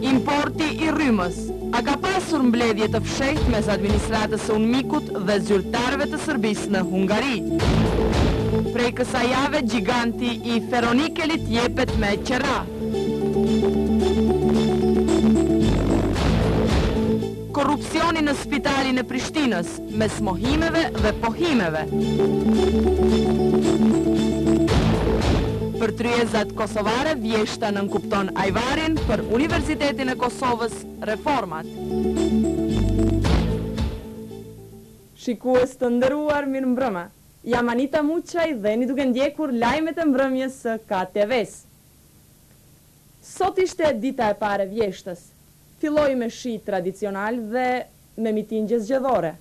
Importi i rrymës, a ka pasur mbledhje të fshehtë mes administratës së UNMIK-ut dhe zyrtarëve të Serbisë në Hungari? Prej kësaj jave gjiganti i Ferronikelit jepet me qera. Korrupsioni në spitalin e Prishtinës, Mes mohimeve dhe pohimeve. Për tryezat kosovare vjeshta nënkupton ajvarin, për Universitetin e Kosovës, reformat. Shikues të nderuar, mirëmbrëma. Jam Anita Muçaj dhe jeni duke ndjekur lajmet e mbrëmjes së KTV-së. Sot ishte dita e parë e vjeshtës. Filloi me shi tradicional dhe me mitingje zgjedhore.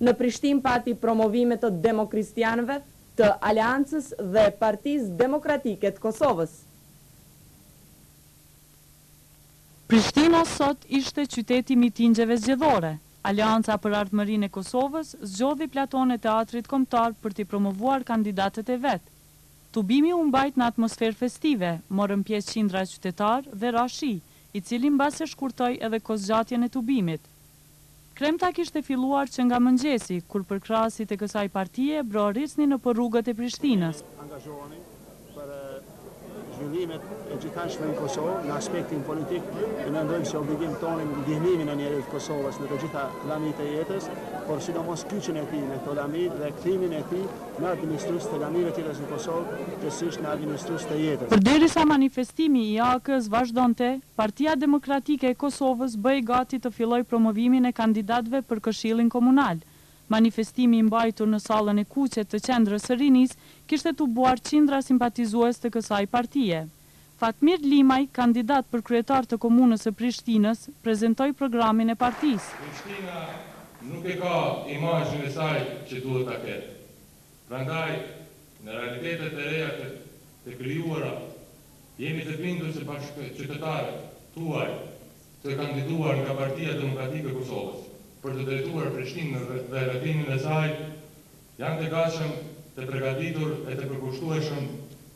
Në Prishtinë pati promovime të Demokristianëve, të Aleancës dhe Partisë Demokratike të Kosovës. Prishtina sot ishte qyteti i mitingjeve zgjedhore. Aleanca për Ardhmërinë e Kosovës zgjodhi platon e Teatrit Kombëtar për t'i promovuar kandidatët e vet. Tubimi u mbajt në atmosferë festive, morën pjesë qindra qytetarë dhe ra shi, i cili mbase shkurtoi edhe kohëzgjatjen e tubimit. Kremta kishte filluar që nga mëngjesi, kur përkrahësit e kësaj partie brohorisnin nëpër rrugët e Prishtinës. angazhohemi për zhvillimet e gjithanjshme në Kosovë në aspektin politik e mendojmë si obligim tonë ndihmimin e njeriut të Kosovës në të gjitha lamitë e jetës, por sidomos kyçjen e tij në këto lami dhe kthimin e tij në administrues të lamive të jetës në Kosovë, kryesisht në administrues të jetës. Përderisa manifestimi i AAK-së vazhdonte, Partia Demokratike e Kosovës bëhej gati të fillojë promovimin e kandidatëve për Këshillin Komunal. Manifestimi i mbajtur në Sallën e Kuqe të Qendrës së Rinisë kishte tubuar qindra simpatizues të kësaj partie. Fatmir Limaj, kandidat për kryetar të Komunës së Prishtinës, prezantoi programin e partisë. Prishtina nuk e ka imazhin e saj që duhet ta ketë. Prandaj, në realitetet e reja të krijuara, jemi të bindur se bashkëqytetarët tuaj të kandiduar nga Partia Demokratike e Kosovës për të drejtuar Prishtinën dhe rrethinën e saj, Janë të gatshëm, të pregatitur e të përkushtueshëm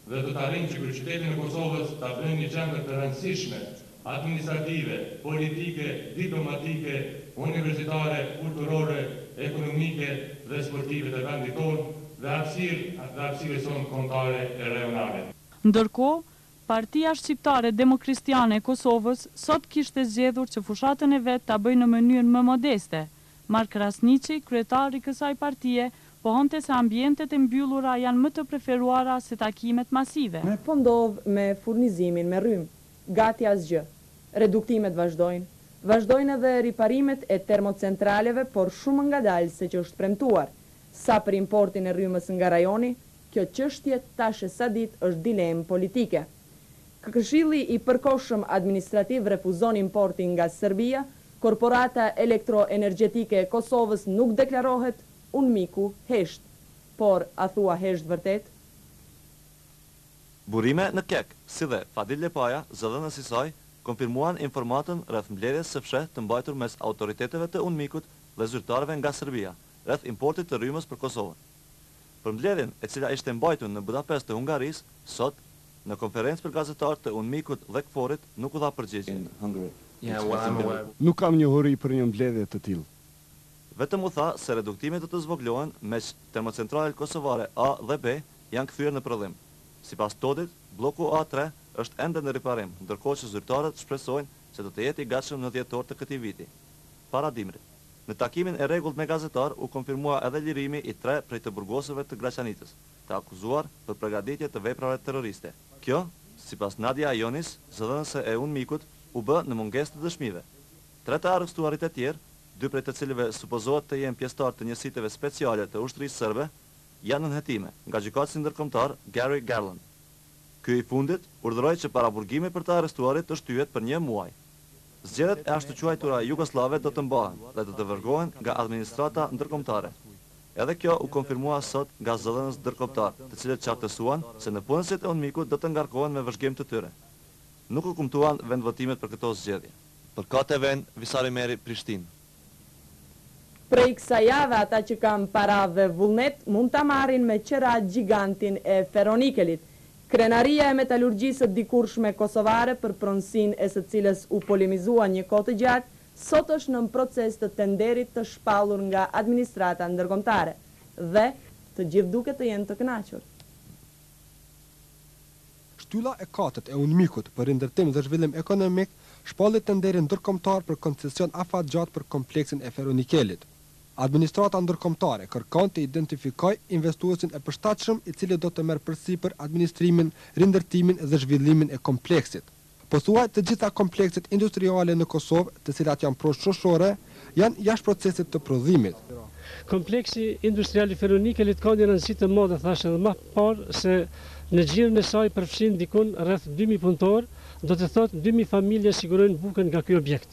dhe do të arrijnë që kryeqytetin e Kosovës ta bëjnë një qendër të rëndësishme administrative, politike, diplomatike, universitare, kulturore, ekonomike dhe sportive të vendit tonë dhe hapësirës sonë kombëtare e rajonale. Ndërkohë, Partia Shqiptare Demokristiane e Kosovës sot kishte zgjedhur që fushatën e vet ta bëjë në mënyrë më modeste, Mark Krasniqi, kryetar i kësaj partie, pohonte se ambientet e mbyllura janë më të preferuara se takimet masive. Ç'po ndodh me furnizimin me rrymë? Gati asgjë. Reduktimet vazhdojnë. Vazhdojnë edhe riparimet e termocentraleve, por shumë më ngadalë se që është premtuar. Sa për importin e rrymës nga rajoni, kjo çështje tash e sa ditë është dilemë politike. Këshilli i Përkohshëm Administrativ refuzon importin nga Serbia, Korporata Elektroenergjetike e Kosovës nuk deklarohet, Unmiku hesht. Por, a thua hesht vërtet? Burime në KEK, si dhe Fadil Lepaja, zëdhënës i saj, konfirmuan informatën rreth mbledhjes së fshehtë të mbajtur mes autoriteteve të Unmikut dhe zyrtarëve nga Serbia, rreth importit të rrymës për Kosovën. Për mbledhjen, e cila ishte mbajtur në Budapest të Hungarisë, sot, në konferencë për gazetarë të UNMIK-ut dhe KFOR-it nuk u dha përgjigje. Nuk kam njohuri për një mbledhje të tillë. Vetëm u tha se reduktimet do të zvogëlohen meqë termocentralet kosovare A dhe B janë kthyer në prodhim. Sipas Todit, blloku A tre është ende në riparim, ndërkohë që zyrtarët shpresojnë se do të jetë i gatshëm në dhjetor të këtij viti, para dimrit. Në takimin e rregullt me gazetarë u konfirmua edhe lirimi i tre prej të burgosurve të Graçanicës, të akuzuar për pregaditje të veprave terroriste. Kjo, sipas Nadia Younes, zëdhënëse e UNMIK-ut, u bë në mungesë të dëshmive. Tre të arrestuarit e tjerë, dy prej të cilëve supozohet të jenë pjesëtarë të njësiteve speciale të ushtrisë serbe, janë nën hetime nga gjykatësi ndërkombëtar Gary Garland. Ky i fundit urdhëroi që paraburgimi për të arrestuarit të shtyhet për një muaj. Zgjedhjet e ashtuquajtura jugosllave do të mbahen dhe do të vëzhgohen nga administrata ndërkombëtare. Edhe kjo u konfirmua sot nga zëdhënës ndërkombëtarë, të cilët qartësuan se nëpunësit e UNMIK-ut do të ngarkohen me vëzhgim të tyre. Nuk u kumtuan vendvotimet për këto zgjedhje. Për KTV-në Visar Ymeri, Prishtinë. Prej kësaj jave ata që kanë para dhe vullnet mund ta marrin me qera gjigantin e Ferronikelit. Krenaria e metalurgjisë së dikurshme kosovare për pronësinë e së cilës u polemizua një kohë të gjatë, sot është në proces të tenderit të shpallur nga administrata ndërkombëtare. Dhe, të gjithë duket të jenë të kënaqur. Shtylla e katërt e UNMIK-ut për Rindërtim dhe Zhvillim Ekonomik shpalli tenderin ndërkombëtar për koncesion afatgjatë për kompleksin e Ferronikelit. Administrata ndërkombëtare kërkon të identifikojë investuesin e përshtatshëm i cili do të merr përsipër administrimin, rindërtimin dhe zhvillimin e kompleksit. Pothuaj të gjitha komplekset industriale në Kosovë, të cilat janë pronë shoqërore, janë jashtë procesit të prodhimit. Kompleksi industrial i Ferronikelit ka një rëndësi të madhe, thashë edhe ma parë, se në gjirin e saj përfshin dikun rreth dy mijë punëtorë, do të thotë dy mijë familje sigurojnë bukën nga ky objekt.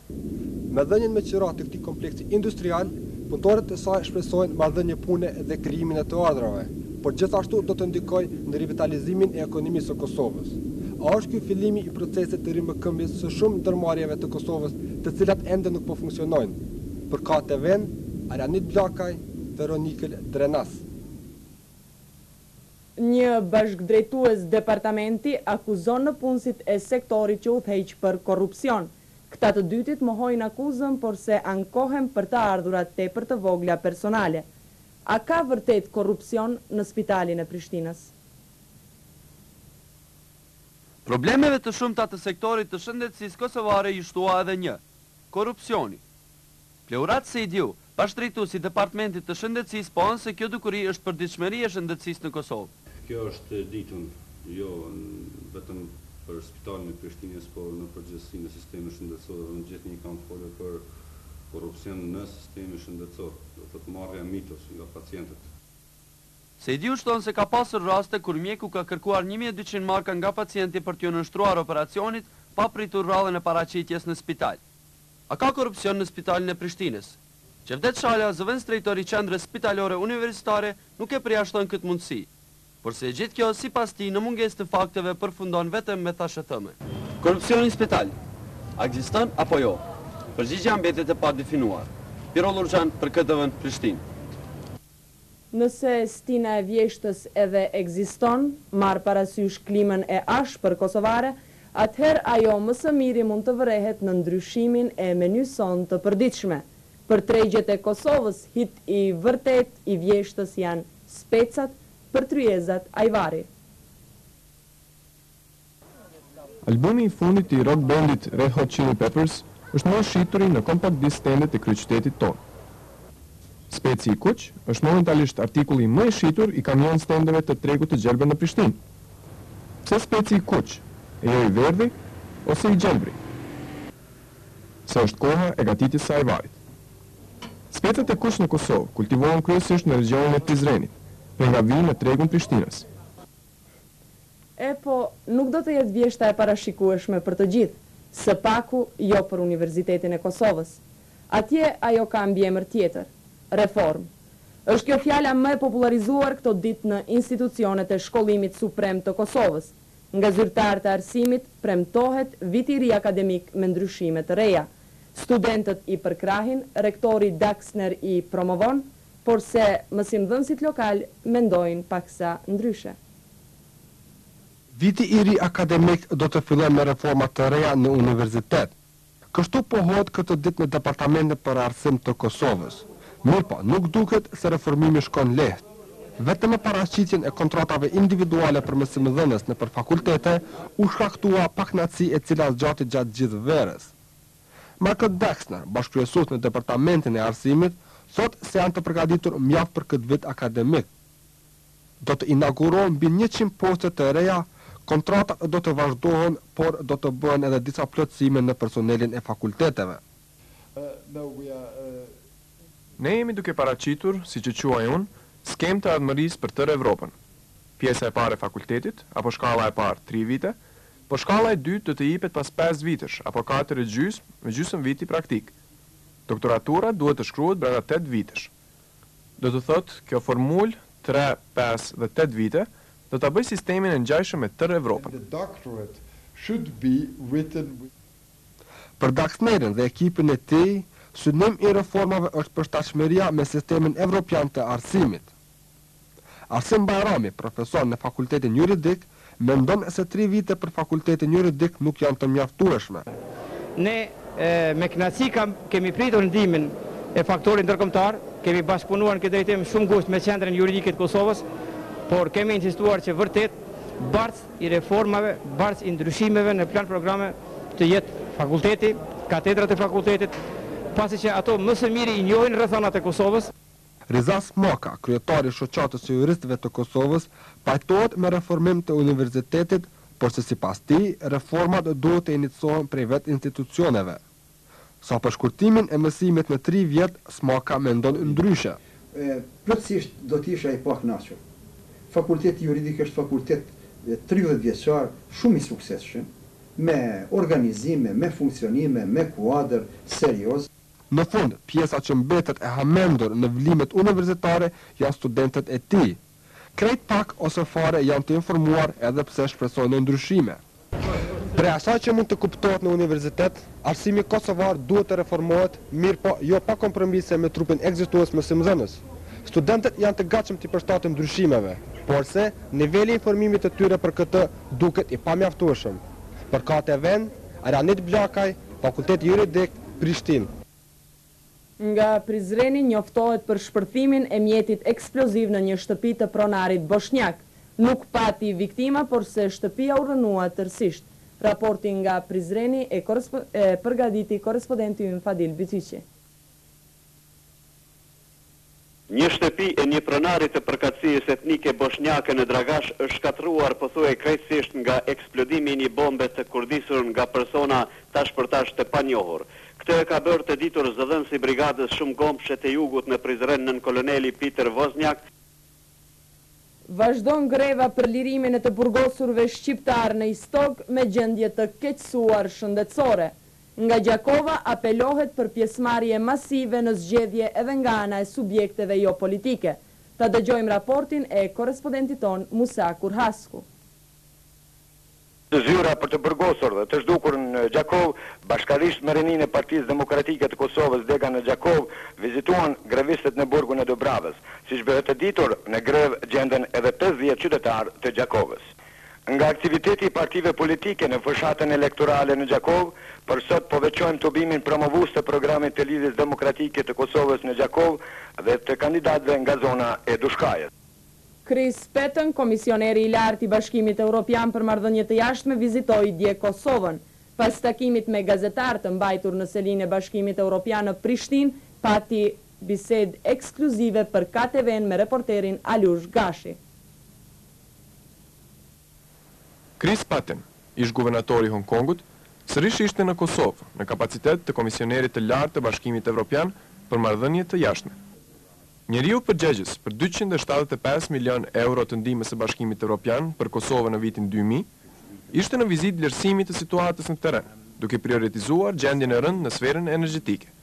Me dhënien me qira të këtij kompleksi industrial, punëtorët e saj shpresojnë marrëdhënie pune dhe krijimin e të ardhurave, por gjithashtu do të ndikojë në rivitalizimin e ekonomisë së Kosovës. A është ky fillimi i procesit të rimëkëmbjes së shumë ndërmarrjeve të Kosovës të cilat ende nuk po funksionojnë? Për KTV-në, Arjanit Blakaj, Feronikël, Drenas. Një bashkëdrejtues departamenti akuzon nëpunësit e sektorit që udhëheq për korrupsion. Këta të dytit mohojnë akuzën por se ankohen për të ardhura tepër të vogla personale. A ka vërtet korrupsion në spitalin e Prishtinës? Problemeve të shumta të sektorit të shëndetësisë kosovare iu shtua edhe një, korrupsioni. Pleurat Sejdiu, Bashkëdrejtues i Departmentit të Shëndetësisë pohon se kjo dukuri është përditshmëri e shëndetësisë në Kosovë. Kjo është e ditur jo vetëm për spitalin e Prishtinës, por në përgjithësi në sistemin shëndetësor dhe gjithnjë kam folur për korrupsion në sistemin shëndetësor, do të thotë marrja e mitos nga pacientët. Sejdiu shton se ka pasur raste kur mjeku ka kërkuar një mijë e dyqind marka nga pacienti për t'iu nënshtruar operacionit, pa pritur radhën e paraqitjes në spital. A ka korrupsion në spitalin e Prishtinës? Xhevdet Shala, zëvendësdrejtor i Qendrës Spitalore Universitare, nuk e përjashton këtë mundësi. Porse e gjithë kjo, sipas tij, në mungesë të fakteve përfundon vetëm me thashethëme. Korrupsioni në spital, a ekziston apo jo? Përgjigjja mbetet e padefinuar. Birol Urxhan për KTV-në Prishtinë. Nëse stina e vjeshtës edhe ekziston, marrë parasysh klimën e ashpër kosovare, atëherë ajo më së miri mund të vërehet në ndryshimin e menysë sonë të përditshme. Për tregjet e Kosovës hit i vërtetë i vjeshtës janë specat për tryezat ajvari. Albumi i fundit i rock bendit Red Hot Chili Peppers është më i shituri në compact disc stendet e kryeqytetit tonë. Speci i kuq është momentalisht artikulli më i shitur i kamion stendeve të tregut të gjelbër në Prishtinë. Pse speci i kuq e jo i verdhi ose i gjelbri? Se është koha e gatitjes së ajvarit. Specat e kuq në Kosovë kultivohen kryesisht në regjionin e Prizrenit, prej nga vijnë në tregun prishtinas. Epo, nuk do të jetë vjeshta e parashikueshme për të gjithë, së paku jo për Universitetin e Kosovës. Atje ajo ka mbiemër tjetër, Reformë. Është kjo fjala më e popullarizuar këto ditë në institucionet e shkollimit suprem të Kosovës, nga zyrtarët e arsimit premtohet vit i ri akademik me ndryshime të reja. Studentët i përkrahin, rektori Daxner i promovon, Porse, mësimdhënësit lokalë mendojnë paksa ndryshe. Viti i ri akademik do të fillojë me reforma të reja në universitet. Kështu pohohet këtë ditë në Departamentin për Arsim të Kosovës. Mirëpo, nuk duket se reformimi shkon lehtë. Vetëm me paraqitjen e kontratave individuale për mësimdhënës nëpër fakultete, u shkaktua pakënaqësi e cila zgjati gjatë gjithë verës. Michael Daxner, bashkëkryesues në Departamentin e Arsimit, thotë se janë të përgatitur mjaft për këtë vit akademik. Do të inaugurohen mbi njëqind poste të reja, kontratat do të vazhdohen, por do të bëhen edhe disa plotësime në personelin e fakulteteve. Ne jemi duke paraqitur, siç e quaj unë, skemë të ardhmërisë për tërë Evropën. Pjesa e parë e fakultetit, apo shkalla e parë, tri vite, Por shkalla e dytë do të jipet pas pesë vitesh apo katër e gjysmë me gjysëm viti praktikë. Doktoratura duhet të shkruhet brenda tetë vitesh. Do të thotë kjo formulë tre, pesë dhe tetë vite do ta bëjë sistemin e ngjajshëm me tërë Evropën. Për Daxnerin dhe ekipin e tij, synim i reformave është përshtatshmëria me sistemin evropian të arsimit. Arsim Bajrami, profesor në Fakultetin Juridik, mendon se tri vite për Fakultetin Juridik nuk janë të mjaftueshme. Ne me kënaqësi kemi pritur ndihmën e faktorit ndërkombëtar, kemi bashkëpunuar në këtë drejtim shumë ngushtë me Qendrën Juridike të Kosovës, por kemi insistuar që vërtet bartës i reformave, bartës i ndryshimeve në plan-programe të jetë fakulteti, katedrat e fakultetit, pasi që ato më së miri i njohin rrethanat e Kosovës. Riza Smaka, kryetar i Shoqatës së Juristëve të Kosovës, pajtohet me reformim të universitetit, porse sipas tij, reformat duhet të iniciohen prej vetë institucioneve. Sa për shkurtimin e mësimit në tri vjet, Smaka mendon ndryshe. Plotësisht do të isha i pakënaqur. Fakulteti Juridik është fakultet tridhjetë vjeçar shumë i suksesshëm, me organizime, me funksionime, me kuadër serioz. Në fund, pjesa që mbetet e hamendur në vlimet universitare janë studentët e tij. Krejt pak ose fare janë të informuar edhe pse shpresojnë në ndryshime. Prej asaj që mund të kuptohet në universitet, arsimi kosovar duhet të reformohet, mirëpo jo pa kompromise me trupin ekzistues mësimdhënës. Studentët janë të gatshëm t'i përshtaten ndryshimeve, porse niveli i informimit të tyre për këtë duket i pamjaftueshëm. Për KTV-në, Arianit Blakaj, Fakultet Juridik, Prishtinë. Nga Prizreni njoftohet për shpërthimin e mjetit eksploziv në një shtëpi të pronarit boshnjak. Nuk pati viktima, porse shtëpia u rrënua tërësisht. Raportin nga Prizreni e përgatiti korrespodenti ynë Fadil Bytyqi. Një shtëpi e një pronari të përkatësisë etnike boshnjake në Dragash është shkatërruar pothuaj krejtësisht nga eksplodimi i një bombe të kurdisur nga persona tash për tash të panjohur. Këtë e ka bërë të ditur zëdhënësi i brigadës shumëkombëshe të jugut në Prizren nënkoloneli Peter Wozniak, Vazhdon greva për lirimin e të burgosurve shqiptarë në Istog me gjendje të keqësuar shëndetësore. Nga Gjakova apelohet për pjesëmarrje masive në zgjedhje edhe nga ana e subjekteve jo politike. Ta dëgjojmë raportin e korrespondentit tonë Musa Kurhasku. Zyra për të burgosur dhe të zhdukur në Gjakovë, bashkarisht me rininë e Partisë Demokratike të Kosovës Dega në Gjakovë, vizituan grevistët në burgun e Dubravës. Siç bëhet e ditur, në grevë gjenden edhe pesëdhjetë qytetarë të Gjakovës. Nga aktiviteti i partive politike në fushatën elektorale në Gjakovë, për sot po veçojmë tubimin promovues të programit të Lidhjes Demokratike të Kosovës në Gjakovë dhe të kandidatëve nga zona e Dushkajës. Chris Patten, Komisioneri i Lartë i Bashkimit Europian për Marrëdhënie të Jashtme vizitoi dje Kosovën. Pas takimit me gazetarë të mbajtur në selinë e Bashkimit Europian në Prishtinë, pati bisedë ekskluzive për KTV-në me reporterin Alush Gashi. Chris Patten, ish-guvernator i Hong Kongut, sërish ishte në Kosovë në kapacitet të Komisionerit të Lartë të Bashkimit Evropian për Marrëdhënie të Jashtme. Njeriu përgjegjës për dyqind e shtatëdhjetë e pesë milionë euro të ndihmës së Bashkimit Evropian për Kosovën në vitin dy mijë, ishte në vizitë vlerësimi të situatës në terren, duke prioritizuar gjendjen e rëndë në sferën energjetike.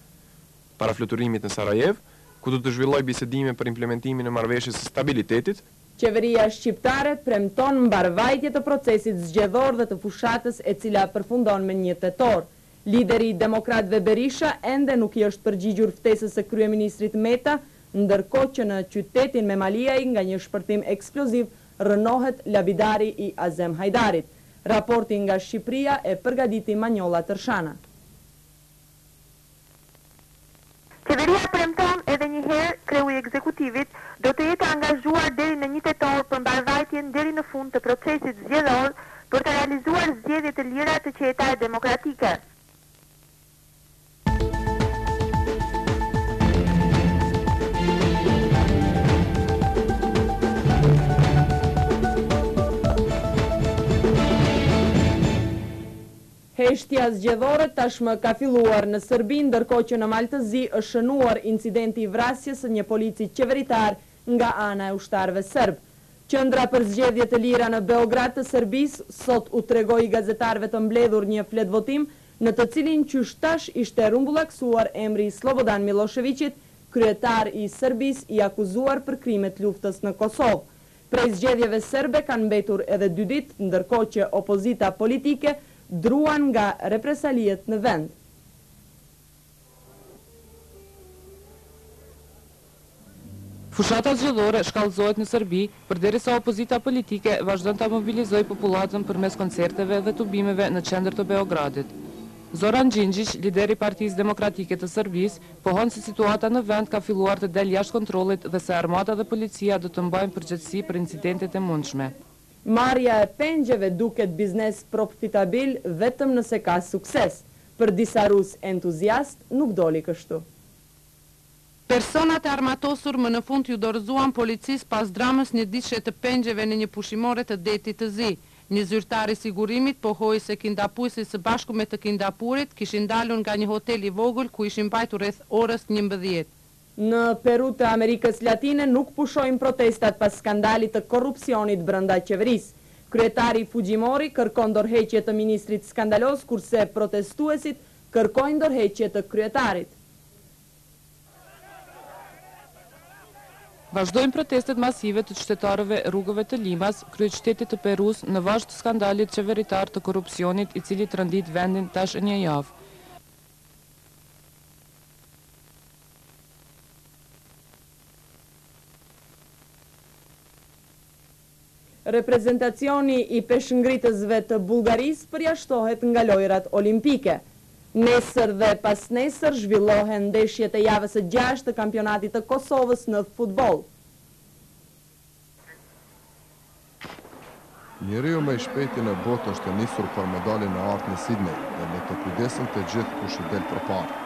Para fluturimit në Sarajevë, ku do të zhvillojë bisedime për implementimin e Marrëveshjes së Stabilitetit, Qeveria shqiptare premton mbarëvajtje të procesit zgjedhor dhe të fushatës e cila përfundon me një tetor, Lideri i demokratëve Berisha ende nuk i është përgjigjur ftesës së kryeministrit Meta, ndërkohë që në qytetin Memaliaj nga një shpërthim eksploziv rrënohet lapidari i Azem Hajdarit. Raportin nga Shqipëria e përgatiti Manjola Tërshana. Qeveria premton edhe një herë kreu i ekzekutivit do të jetë e angazhuar deri në një tetor për mbarëvajtjen deri në fund të procesit zgjedhor për të realizuar zgjedhje të lira të qeta e demokratike. Heshtja zgjedhore tashmë ka filluar në Serbi ndërkohë që në Mal të Zi është shënuar incidenti i vrasjes së një polici qeveritar nga ana e ushtarëve serbë. Qendra për Zgjedhje të Lira në Beograd të Serbisë sot u tregoi gazetarëve të mbledhur një fletëvotim në të cilin qysh tash ishte rrumbullakësuar emri i Sllobodan Millosheviqit, kryetar i Serbisë i akuzuar për krime të luftës në Kosovë. Prej zgjedhjeve serbe kanë mbetur edhe dy ditë, ndërkohë që opozita politike druan nga represaliet në vend. Fushata zgjedhore shkallëzohet në Serbi, përderisa opozita politike vazhdon ta mobilizojë popullatën përmes koncerteve dhe tubimeve në qendër të Beogradit. Zoran Gjingjiq, lider i Partisë Demokratike të Serbisë, Pohon se situata në vend ka filluar të del jashtë kontrollit dhe se armata dhe policia do të mbajnë përgjegjësi për incidentet e mundshme. Marrja e pengjeve duket biznes profitabil vetëm nëse ka sukses. Për disa rusë entuziastë nuk doli kështu. Personat e armatosur më në fund iu dorëzuan policisë pas dramës njëditëshe të pengjeve në një pushimore të Detit të Zi. Një zyrtar i sigurimit pohoi se kindapuesit së bashku me të kindapurit kishin dalur nga një hotel i vogël ku ishin mbajtur rreth orës njëmbëdhjetë. Në Peru të Amerikës Latine nuk pushojnë protestat pas skandalit të korrupsionit brenda qeverisë. Kryetari Fujimori kërkon dorëheqje të ministrit skandaloz kurse protestuesit kërkojnë dorëheqje të kryetarit. Vazhdojnë protestet masive të qytetarëve rrugëve të Limas, kryeqytetit të Perusë, në vazhdë të skandalit qeveritar të korrupsionit i cili trondit vendin tash e një javë. Reprezentacioni i peshëngritësve të Bullgarisë përjashtohet nga Lojërat Olimpike. Nesër dhe pasnesër zhvillohen ndeshjet e javës së gjashtë të Kampionatit të Kosovës në futboll. Njeriu më i shpejti në botë është nisur për medaljen e artë në Sidney dhe le të kujdesen të gjithë kush del përpara.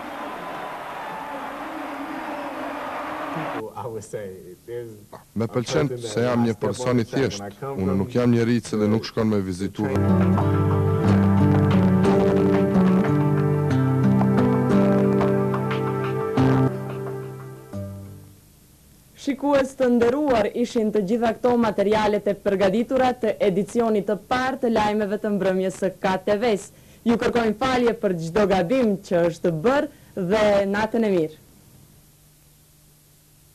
Më pëlqen se jam një person i thjeshtë. Unë nuk jam njeri i cili nuk shkon me vizitu dhe. Shikues të nderuar, ishin të gjitha këto materialet e përgatitura të edicionit të parë të lajmeve të mbrëmjes së KTV-së. Ju kërkojmë falje për çdo gabim që është bërë dhe natën e mirë.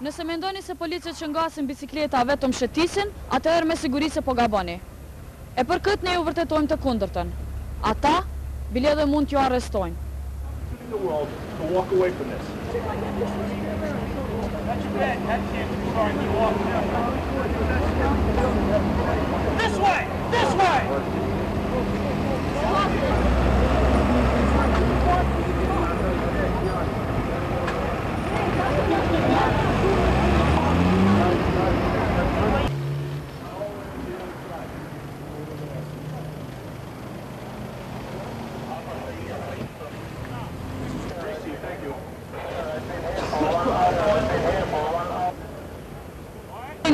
Nëse mendoni se policët që ngasin bicikleta vetëm shetisin, atëherë me siguri se po gaboni. E për këtë ne ju vërtetojmë të kundërtën. Ata, bile dhe mund t'ju arrestojnë.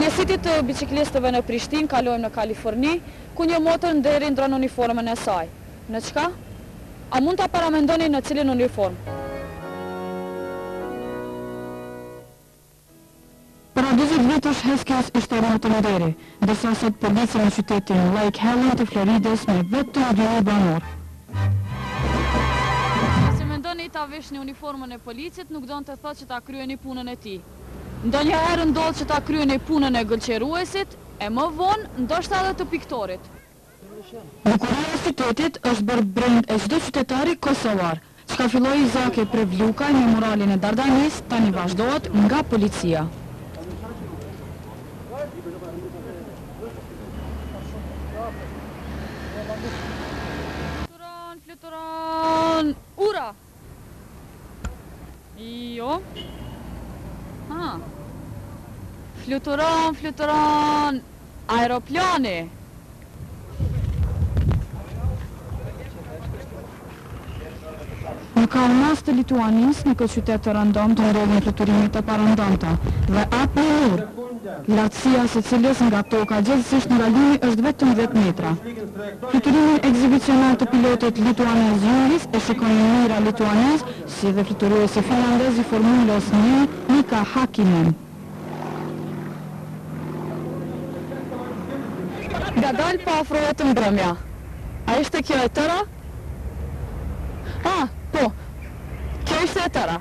njësitit të biçiklistëve në Prishtinë kalojmë në Kaliforni, ku një motër nderi ndron uniformën e saj. Në çka? A mund ta paramendoni në cilën uniformë? Para njëzet vitesh Haskins ishte motër nderi, ndërsa sot police në qytetin Lake Helen të Floridës me vetëm dy mijë banorë. Nëse mendoni ta vishni uniformën e policit, nuk don të thotë që ta kryeni punën e tij. Ndonjëherë ndodh që ta kryeni punën e gëlqeruesit, e më vonë, ndoshta edhe të piktorit. Bukuria e qytetit është bërë brengë e çdo qytetari kosovar. Çka filloi Zake Prelvukaj me muralin e Dardanisë, tani vazhdohet nga policia. Fluturon, fluturon, ura! Jo. Ha. Fluturon, fluturon aeroplani. Në Kaunas të Lituanisë, në këtë qytet të rëndomtë ndodhin fluturime të parëndomta dhe atë nën urë. Lartësia e së cilës nga toka gjegjësisht nga lumi është vetëm dhjetë metra. Fluturimin ekzibicional të pilotit lituanez Jurgis e shikonin mijëra lituanezë, si dhe fluturuesi finlandez i Formulës një, Mika Hakkinen. Ngadalë po afrohet mbrëmja. A ishte kjo e tëra? Ah, po. Kjo ishte e tëra.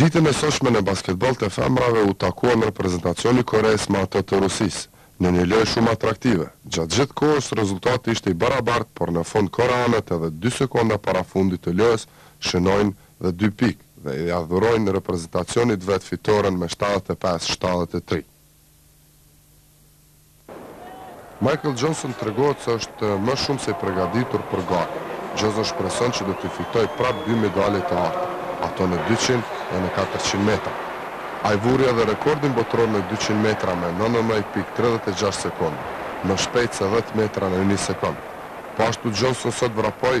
Ditën e sotshme në basketboll të femrave u takuan reprezentacioni i Koresë me atë të Rusisë, në një lojë shumë atraktive. Gjatë gjithë kohës rezultati ishte i barabartë, por në fund koreanet edhe dy sekonda para fundit të lojës shënojnë dhe dy pikë dhe ia dhurojnë reprezentacionit të vet fitoren me shtatëdhjetë e pesë, shtatëdhjetë e tri. Michael Johnson tregohet se është më shumë se i pregaditur për garë. Johnson shpreson që do t'i fitojë prapë dy medaljet e arta, ato në dyqind dhe në katërqind metra. Ai vuri edhe rekordin botëror në dyqind metra me nëntëmbëdhjetë pikë tridhjetë e gjashtë sekonda, më shpejt se dhjetë metra në një sekondë. Po ashtu Johnson sot vrapoi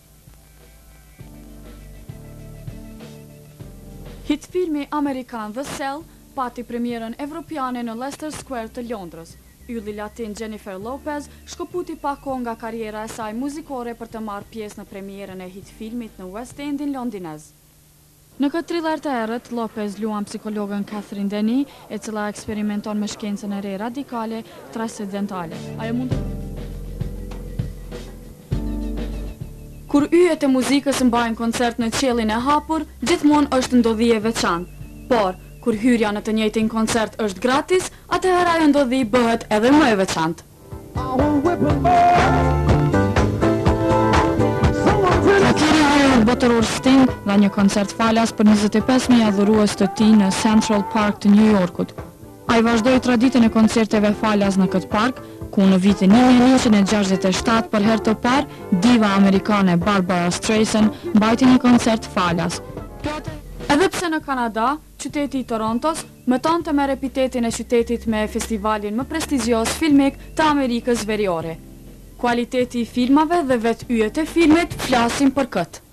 Hit filmi amerikan The Cell pati premierën evropiane në Leicester Square të Londrës. Ylli latin Jennifer Lopez shkëputi pak kohë nga karriera e saj muzikore për të marrë pjesë në premierën e hit filmit në West End-in londinez. Në këtë thriller të errët, Lopez luan psikologen Catherine Denny, e cila eksperimenton me shkencën e re radikale transcendentale. Ajo mund të. Kur yjet e muzikës mbajnë koncert në qiellin e hapur, gjithmonë është ndodhi e veçantë. Por, kur hyrja në të njëjtin koncert është gratis, atëherë ajo ndodhi bëhet edhe më e veçantë. botëror Sting dha një koncert falas për 25.000 adhurues të tij në Central Park të New Yorkut. Ai vazhdoi traditën e koncerteve falas në këtë park, ku në vitin 1967 për herë të parë diva amerikane Barbara Streisand mbajti një koncert falas. Edhe pse në Kanada, Qyteti i Torontos, mëton të marrë epitetin e qytetit me festivalin më prestigjioz filmik të Amerikës Veriore. Kualiteti i filmave dhe vetë yjet e filmit flasin për këtë.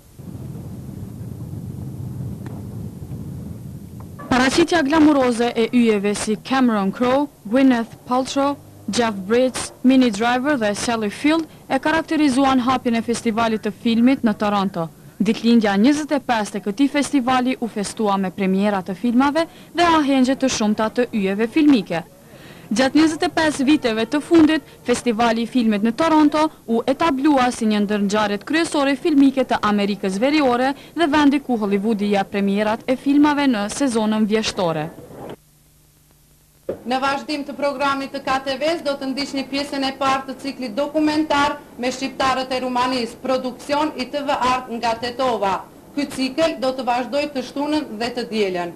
Paraqitja glamuroze e yjeve si Cameron Crowe, Gwyneth Paltrow, Jeff Bridges, Minnie Driver dhe Sally Field e karakterizuan hapjen e Festivalit të Filmit në Toronto. Ditëlindja e njëzet e pestë e këtij festivali u festua me premiera të filmave dhe ahengje të shumta të yjeve filmike. Gjatë njëzet e pesë viteve të fundit, Festivali i Filmit në Toronto u etablua si një ndër ngjarjet kryesore filmike të Amerikës Veriore dhe vendi ku Hollivudi jep premierat e filmave në sezonën vjeshtore. Në vazhdim të programit të KTV-së do të ndiqni pjesën e parë të ciklit dokumentar Me shqiptarët e Rumanisë, produksion i TV Art nga Tetova. Ky cikël do të vazhdojë të shtunën dhe të dielën.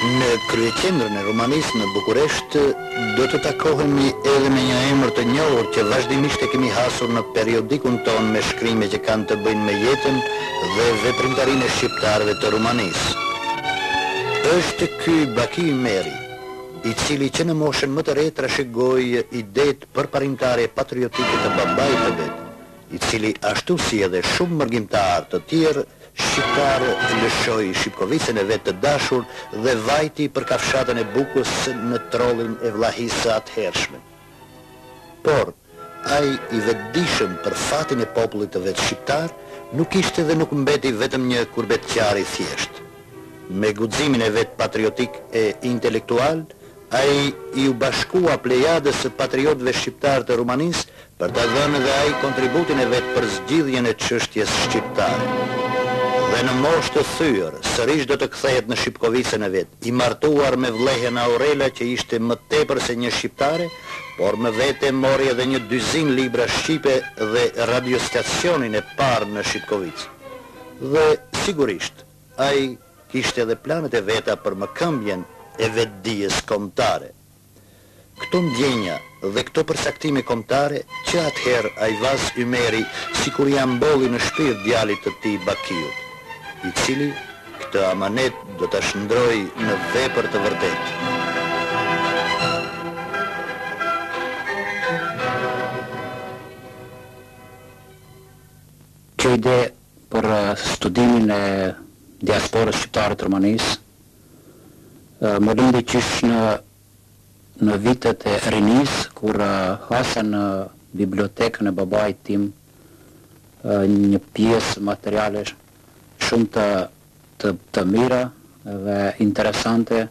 Në kryeqendrën e Rumanisë në Bukuresht do të takohemi edhe me një emër të njohur që vazhdimisht e kemi hasur në periodikun tonë me shkrime që kanë të bëjnë me jetën dhe veprimtarinë e shqiptarëve të Rumanisë. Është ky Baki Ymeri, i cili që në moshën më të re trashëgoi idetë përparimtare e patriotike të babait të vet, i cili ashtu si edhe shumë mërgimtarë të tjerë shqiptarë lëshoi Shipkovicën e vet të dashur dhe vajti për kafshatën e bukës në trollin e Vllahisë së atëhershme. Por, ai i vetëdijshëm për fatin e popullit të vet shqiptar, nuk ishte dhe nuk mbeti vetëm një kurbetqar i thjeshtë. Me guximin e vet patriotik e intelektual, ai iu bashkua plejadës së patriotëve shqiptarë të Rumanisë për të dhënë edhe ai kontributin e vet për zgjidhjen e çështjes shqiptare. Dhe në moshë të thyer, sërish do të kthehet në Shipkovicën e vet, i martuar me vllehen Aurela që ishte më tepër se një shqiptare, por me vete mori edhe një dyzinë libra shqipe dhe radiostacionin e parë në Shipkovicë. Dhe, sigurisht, ai kishte edhe planet e veta për mëkëmbjen e vetëdijes kombëtare. Këto ndjenja dhe këto përcaktime kombëtare që atëherë Ajvaz Ymeri sikur ia mbolli në shpirt djalit të tij Bakiut, i cili këtë amanet do ta shndërrojë në vepër të vërtetë. Kjo ide për studimin e diasporës shqiptare të Rumanisë Më lindi qysh në në vitet e rinisë kur hasa në bibliotekën e babait tim një pjesë materialesh shumë të të të mira dhe interesante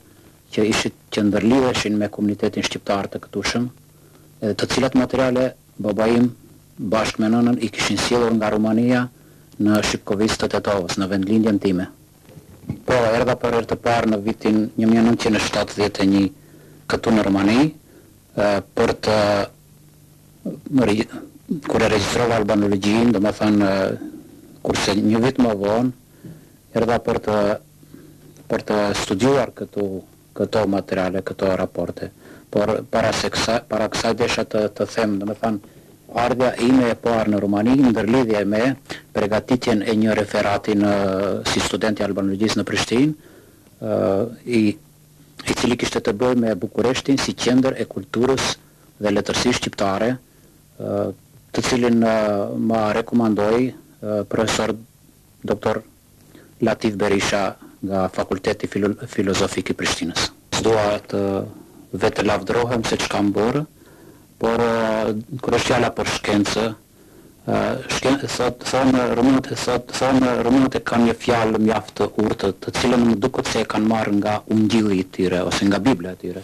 që ishit që ndërlidheshin me komunitetin shqiptar të këtushëm edhe të cilat materiale babai im bashkë me nënën i kishin sjellur nga Rumania në Shipkovicë të Tetovës në vendlindjen time. Po, erdha për herë të parë në vitin një mijë e nëntëqind e shtatëdhjetë e një këtu në Rumani për të kur e regjistrova albanologjinë, domethënë kurse një vit më vonë erdha për të për të studiuar këtu këto materiale, këto raporte. Por para se kësaj, para kësaj desha të të them, domethënë ardhja ime e parë në Rumani ndërlidhej me pregatitjen e një referati në si student i albanologjisë në Prishtinë, ë i i cili kishte të bëjë me Bukureshtin si qendër e kulturës dhe letërsisë shqiptare, ë të cilin ma rekomandoi profesor Doktor Latif Berisha nga Fakulteti Filozofik i Prishtinës. S'dua të vetëlavdërohem se ç'kam bërë, por kur është fjala për shkencë, thonë rumunët e kanë një fjalë mjaft të urtë, të cilën më duket se e kanë marrë nga Ungjilli i tyre ose nga Bibla e tyre.